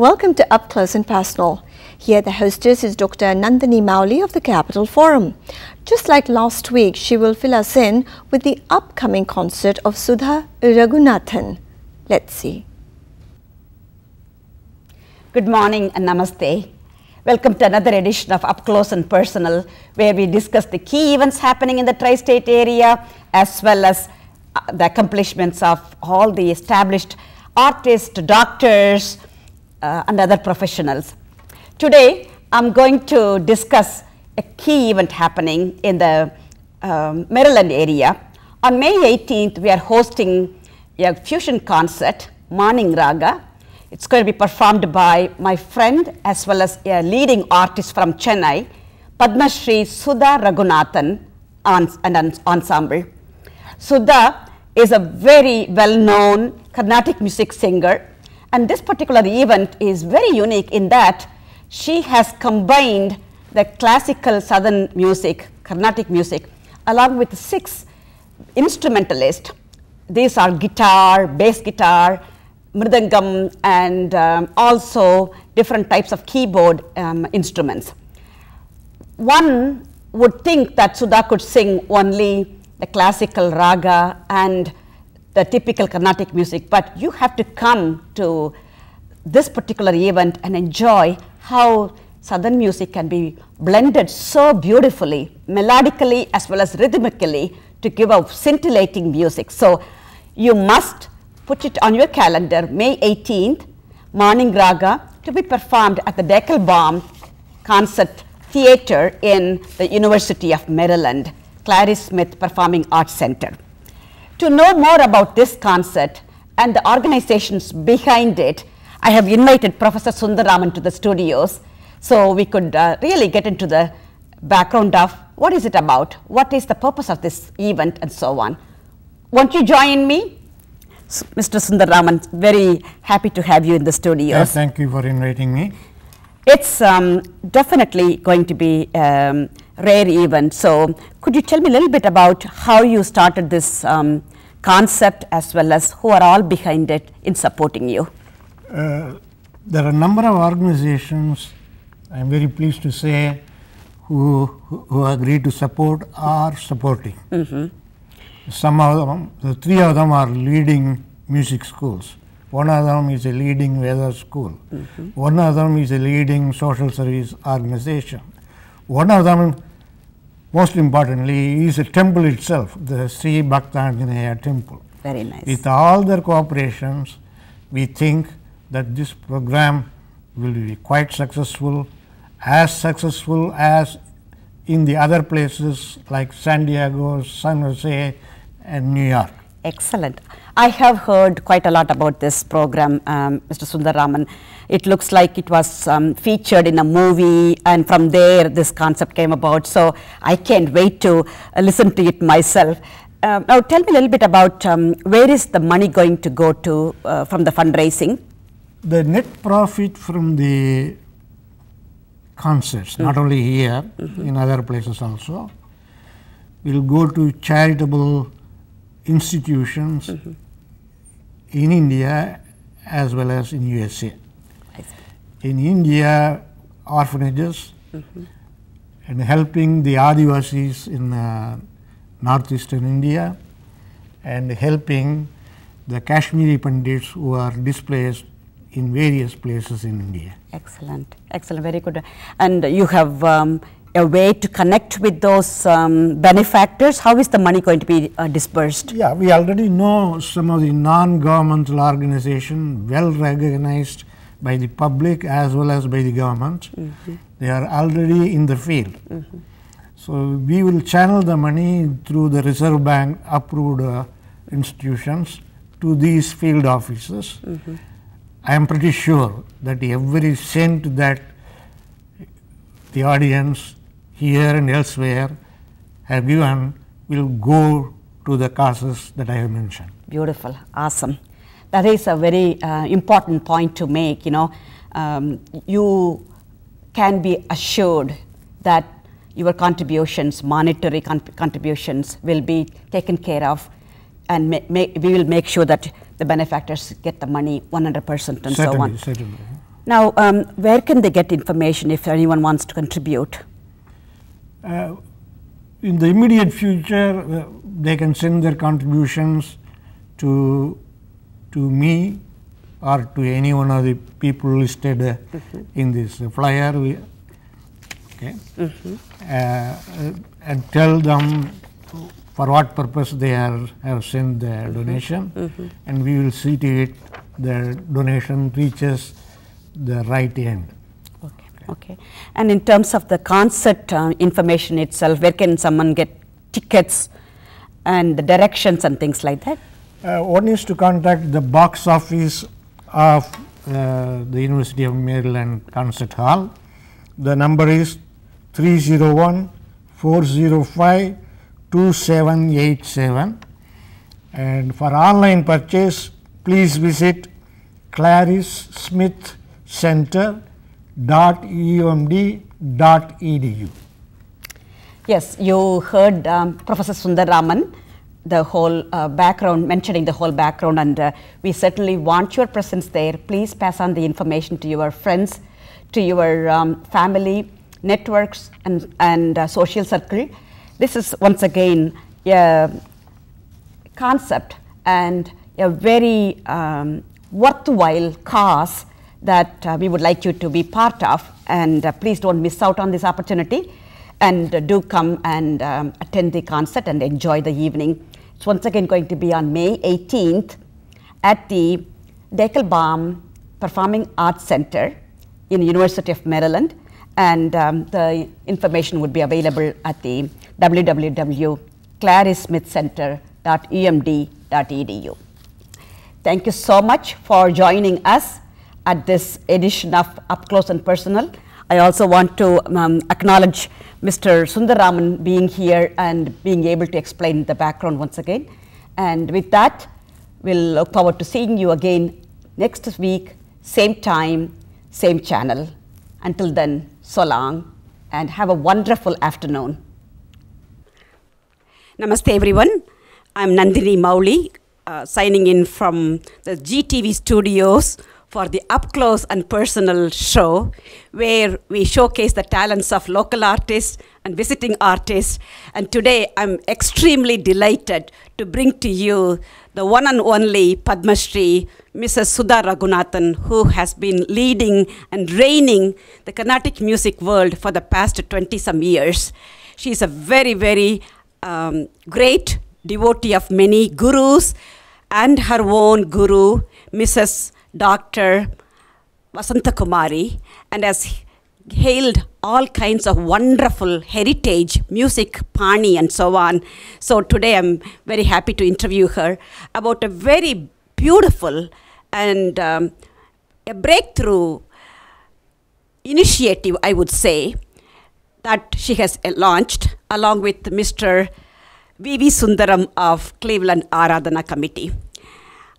Welcome to Up Close and Personal. Here, the hostess is Dr. Nandini Mouli of the Capital Forum. Just like last week, she will fill us in with the upcoming concert of Sudha Raghunathan. Let's see. Good morning and namaste. Welcome to another edition of Up Close and Personal, where we discuss the key events happening in the tri state area as well as uh, the accomplishments of all the established artists, doctors, uh, and other professionals. Today, I'm going to discuss a key event happening in the um, Maryland area. On May 18th, we are hosting a fusion concert, Morning Raga. It's going to be performed by my friend as well as a leading artist from Chennai, Padma Shri Sudha Raghunathan and ensemble. Sudha is a very well known Carnatic music singer and this particular event is very unique in that she has combined the classical southern music, Carnatic music, along with six instrumentalists. These are guitar, bass guitar, mridangam, and um, also different types of keyboard um, instruments. One would think that Sudha could sing only the classical raga and the typical Carnatic music, but you have to come to this particular event and enjoy how southern music can be blended so beautifully, melodically as well as rhythmically to give a scintillating music. So, you must put it on your calendar May 18th, Morning Raga to be performed at the Dekelboum Concert Theatre in the University of Maryland, Clarice Smith Performing Arts Center. To know more about this concert and the organizations behind it, I have invited Professor Sundaraman to the studios so we could uh, really get into the background of what is it about, what is the purpose of this event and so on. Won't you join me? Mr. Sundaraman, very happy to have you in the studios. Yes, thank you for inviting me. It's um, definitely going to be um, rare event. So, could you tell me a little bit about how you started this um, concept as well as who are all behind it in supporting you? Uh, there are a number of organizations, I am very pleased to say, who, who, agreed to support are supporting. Mm -hmm. Some of them, the three of them are leading music schools. One of them is a leading weather school. Mm -hmm. One of them is a leading social service organization. One of them most importantly is a temple itself, the Sri Bhaktanjanaya temple. Very nice. With all their cooperations, we think that this program will be quite successful, as successful as in the other places like San Diego, San Jose and New York. Excellent. I have heard quite a lot about this program, um, Mr. Sundaraman. It looks like it was um, featured in a movie, and from there this concept came about. So I can't wait to uh, listen to it myself. Uh, now, tell me a little bit about um, where is the money going to go to uh, from the fundraising? The net profit from the concerts, mm -hmm. not only here, mm -hmm. in other places also, will go to charitable institutions mm -hmm. in India as well as in USA. In India, orphanages mm -hmm. and helping the Adivasis in uh, northeastern India and helping the Kashmiri Pandits who are displaced in various places in India. Excellent, excellent, very good. And you have um, a way to connect with those um, benefactors? How is the money going to be uh, dispersed? Yeah, we already know some of the non-governmental organizations well recognized by the public as well as by the government. Mm -hmm. They are already in the field. Mm -hmm. So, we will channel the money through the Reserve Bank approved uh, institutions to these field offices. Mm -hmm. I am pretty sure that every cent that the audience here and elsewhere have given will go to the causes that I have mentioned. Beautiful, awesome. That is a very uh, important point to make. You know, um, you can be assured that your contributions, monetary con contributions, will be taken care of, and we will make sure that the benefactors get the money 100 percent and certainly, so on. Certainly. Now, um, where can they get information if anyone wants to contribute? Uh, in the immediate future, uh, they can send their contributions to to me or to any one of the people listed uh, in this flyer. We, okay, Uh, and tell them for what purpose they are have sent the donation, and we will see to it the donation reaches the right end. Okay. And in terms of the concert uh, information itself, where can someone get tickets and the directions and things like that? Uh, one is to contact the box office of uh, the University of Maryland Concert Hall. The number is 301 405 2787. And for online purchase, please visit Clarice Smith Center dot dot edu. Yes, you heard um, Professor Sundaraman, the whole uh, background, mentioning the whole background, and uh, we certainly want your presence there. Please pass on the information to your friends, to your um, family, networks, and, and uh, social circle. This is once again a concept and a very um, worthwhile cause that uh, we would like you to be part of and uh, please don't miss out on this opportunity and uh, do come and um, attend the concert and enjoy the evening. It's once again going to be on May 18th at the Dekelboum Performing Arts Center in the University of Maryland and um, the information would be available at the www.claricesmithcenter.umd.edu. Thank you so much for joining us at this edition of Up Close and Personal. I also want to um, acknowledge Mr. Sundaraman being here and being able to explain the background once again. And with that, we'll look forward to seeing you again next week, same time, same channel. Until then, so long and have a wonderful afternoon. Namaste everyone. I'm Nandini Mouli, uh, signing in from the GTV studios for the Up Close and Personal show, where we showcase the talents of local artists and visiting artists. And today I'm extremely delighted to bring to you the one and only Padma Shri, Mrs. Sudha Raghunathan, who has been leading and reigning the Carnatic music world for the past 20 some years. She is a very, very um, great devotee of many gurus and her own guru, Mrs. Dr. Vasanta Kumari, and has hailed all kinds of wonderful heritage, music, bani, and so on. So today I'm very happy to interview her about a very beautiful and um, a breakthrough initiative, I would say, that she has launched along with Mr. V.V. Sundaram of Cleveland Aradhana Committee.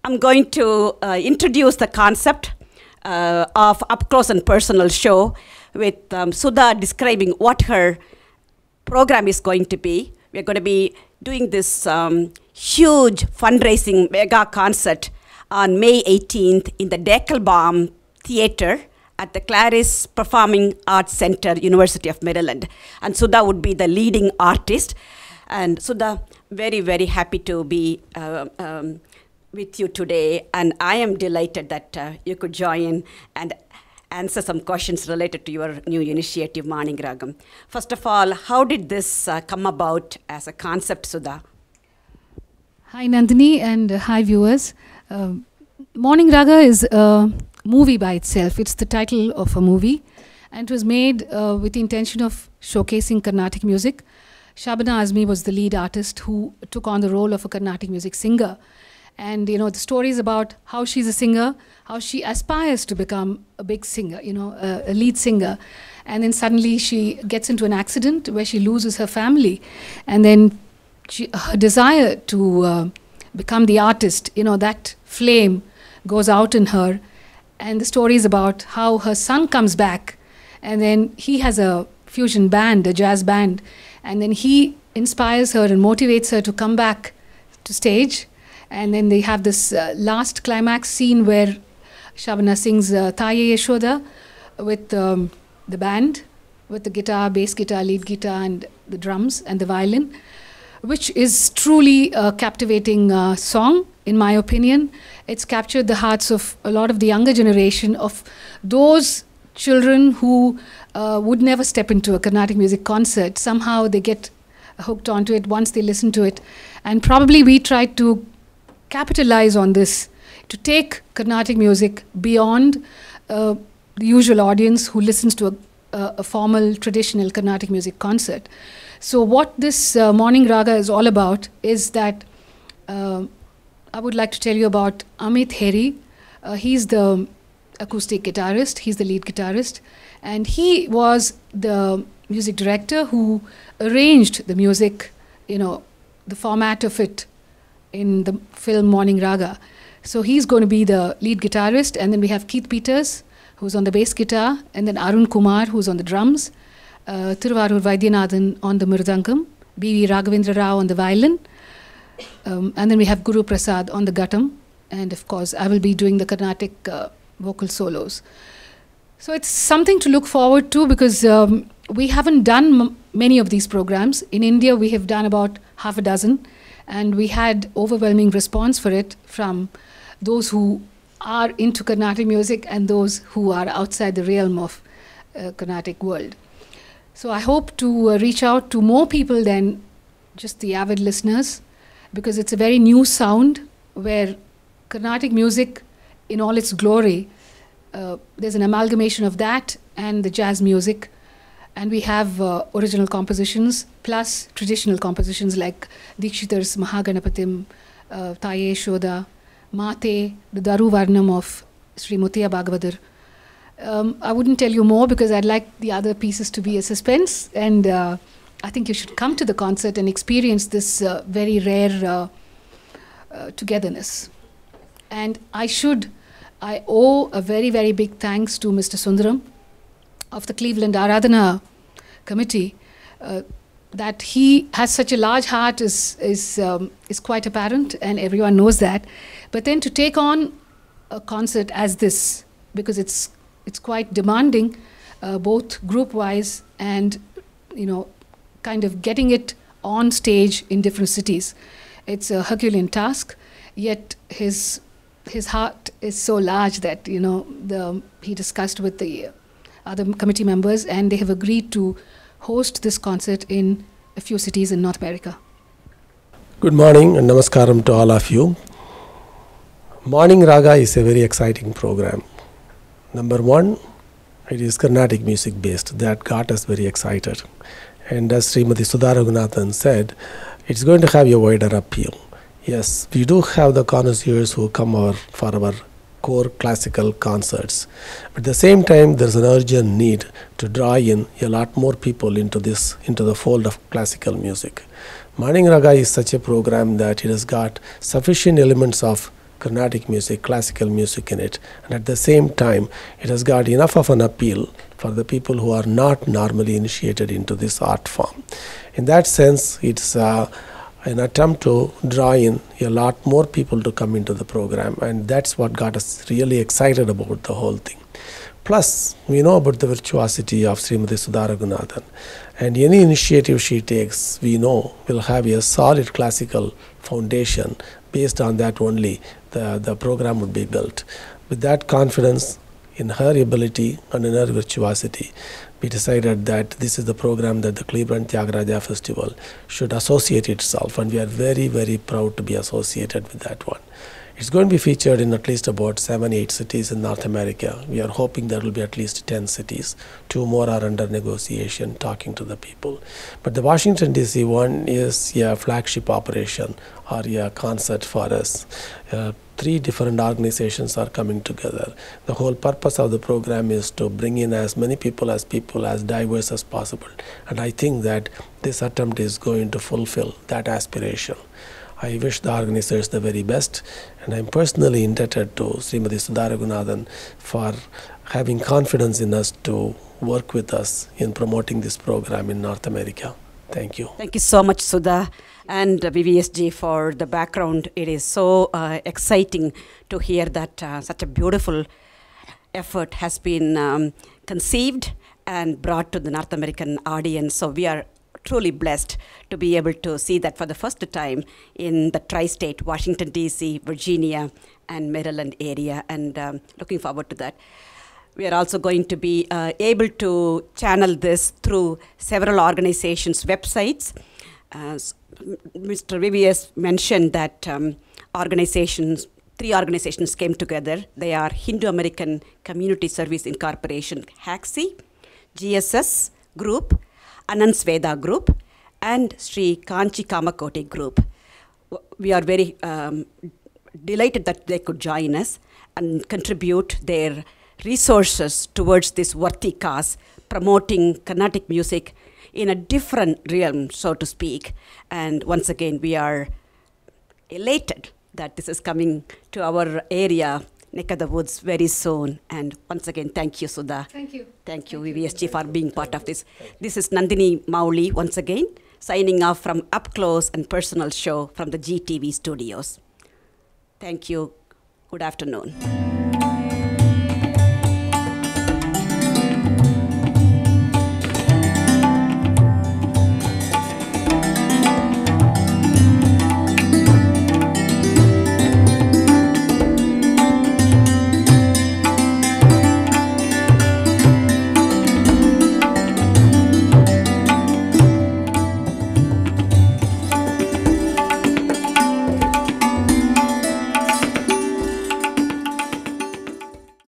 I'm going to uh, introduce the concept uh, of up close and personal show with um, Sudha describing what her program is going to be. We're going to be doing this um, huge fundraising mega concert on May 18th in the Dekelboum Theater at the Clarice Performing Arts Center, University of Maryland. And Sudha would be the leading artist. And Sudha, very, very happy to be uh, um, with you today. And I am delighted that uh, you could join and answer some questions related to your new initiative, Morning Ragam. First of all, how did this uh, come about as a concept, Sudha? Hi, Nandini, and uh, hi, viewers. Uh, Morning Raga is a movie by itself. It's the title of a movie, and it was made uh, with the intention of showcasing Carnatic music. Shabana Azmi was the lead artist who took on the role of a Carnatic music singer. And you know, the story is about how she's a singer, how she aspires to become a big singer, you know, a, a lead singer. And then suddenly she gets into an accident where she loses her family. And then she, her desire to uh, become the artist, you know, that flame goes out in her. And the story is about how her son comes back, and then he has a fusion band, a jazz band, and then he inspires her and motivates her to come back to stage. And then they have this uh, last climax scene where Shabana sings uh, Taye Yeshoda with um, the band, with the guitar, bass guitar, lead guitar, and the drums and the violin, which is truly a captivating uh, song, in my opinion. It's captured the hearts of a lot of the younger generation of those children who uh, would never step into a Carnatic music concert. Somehow they get hooked onto it once they listen to it. And probably we tried to capitalize on this to take Carnatic music beyond uh, the usual audience who listens to a, a, formal traditional Carnatic music concert. So, what this uh, morning raga is all about is that uh, I would like to tell you about Amit Heri. Uh, he's the acoustic guitarist, he's the lead guitarist, and he was the music director who arranged the music, you know, the format of it in the film Morning Raga. So he's going to be the lead guitarist, and then we have Keith Peters, who's on the bass guitar, and then Arun Kumar, who's on the drums, uh, Thiruvarur Vaidyanathan on the mridangam, B.V. Raghavendra Rao on the violin, um, and then we have Guru Prasad on the ghatam, and of course, I will be doing the Carnatic uh, vocal solos. So it's something to look forward to because um, we haven't done many of these programs. In India, we have done about half a dozen, and we had overwhelming response for it from those who are into Carnatic music and those who are outside the realm of uh, Carnatic world. So I hope to uh, reach out to more people than just the avid listeners, because it's a very new sound where Carnatic music, in all its glory, uh, there's an amalgamation of that and the jazz music and we have uh, original compositions plus traditional compositions like Dikshitar's Mahaganapatim, uh, Taye Shoda, Mate, the Daru Varnam of Sri Muttiah Bhagavatar. Um, I wouldn't tell you more because I'd like the other pieces to be a suspense, and uh, I think you should come to the concert and experience this uh, very rare uh, uh, togetherness. And I should, I owe a very, very big thanks to Mr. Sundaram of the Cleveland Aradhana Committee. Uh, that he has such a large heart is is um, is quite apparent, and everyone knows that. But then to take on a concert as this, because it's it's quite demanding, uh, both group wise and you know, kind of getting it on stage in different cities. It's a Herculean task. Yet his his heart is so large that you know the he discussed with the other committee members, and they have agreed to host this concert in a few cities in North America. Good morning and namaskaram to all of you. Morning Raga is a very exciting program. Number one, it is Carnatic music based. That got us very excited. And as Srimati Sudha Raghunathan said, it's going to have a wider appeal. Yes, we do have the connoisseurs who come over for our core classical concerts. But at the same time, there's an urgent need to draw in a lot more people into this, into the fold of classical music. Morning Raga is such a program that it has got sufficient elements of Carnatic music, classical music in it, and at the same time, it has got enough of an appeal for the people who are not normally initiated into this art form. In that sense, it's uh, an attempt to draw in a lot more people to come into the program, and that's what got us really excited about the whole thing. Plus, we know about the virtuosity of Srimati Sudha Raghunathan, and any initiative she takes, we know, will have a solid classical foundation. Based on that only, the, the program would be built. With that confidence in her ability and in her virtuosity, we decided that this is the program that the Cleveland Tyagaraja Festival should associate itself, and we are very, very proud to be associated with that one. It's going to be featured in at least about seven, eight cities in North America. We are hoping there will be at least 10 cities. Two more are under negotiation, talking to the people. But the Washington, D.C. one is a flagship operation or a concert for us. Uh, three different organizations are coming together. The whole purpose of the program is to bring in as many people as people as diverse as possible. And I think that this attempt is going to fulfill that aspiration. I wish the organizers the very best, and I'm personally indebted to Srimati Sudha Raghunathan for having confidence in us to work with us in promoting this program in North America. Thank you. Thank you so much, Sudha and VVSG for the background. It is so uh, exciting to hear that uh, such a beautiful effort has been um, conceived and brought to the North American audience. So we are truly blessed to be able to see that for the first time in the tri state, Washington, D.C., Virginia, and Maryland area, and um, looking forward to that. We are also going to be uh, able to channel this through several organizations' websites. Mr. VVS mentioned that um, organizations, three organizations came together. They are Hindu American Community Service Incorporation, HACSI, GSS Group, Anand Sveda Group, and Sri Kanchi Kamakoti Group. We are very um, delighted that they could join us and contribute their resources towards this worthy cause, promoting Carnatic music in a different realm, so to speak. And once again, we are elated that this is coming to our area, neck of the woods, very soon. And once again, thank you, Sudha. Thank you. Thank you, VVSG, for being part of this. This is Nandini Mouli once again, signing off from Up Close and Personal Show from the GTV studios. Thank you. Good afternoon.